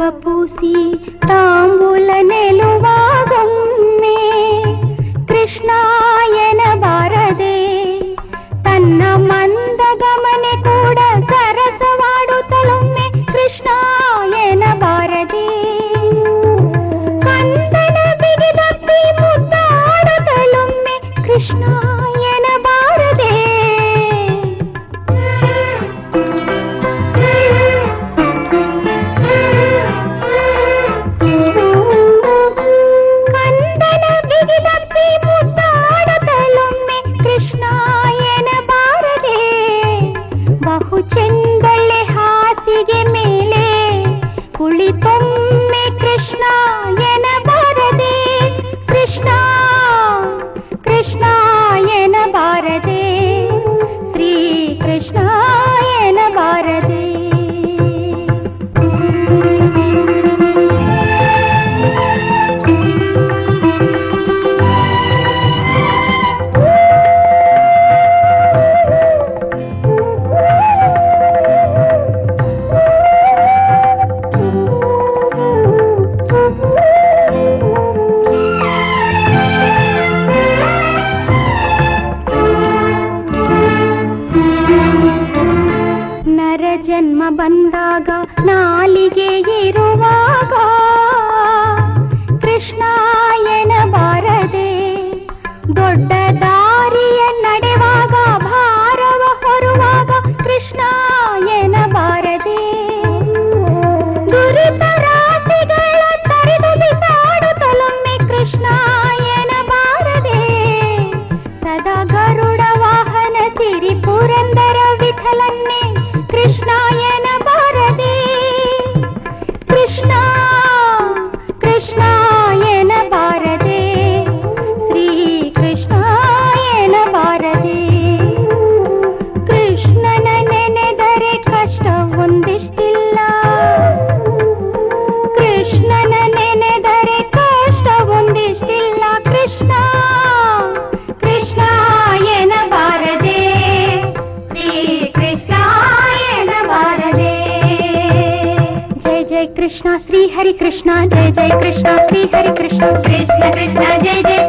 పూసి తాంబూలనే कृष्णा श्री हरि कृष्णा जय जय कृष्णा श्री हरि कृष्णा कृष्ण कृष्णा जय जय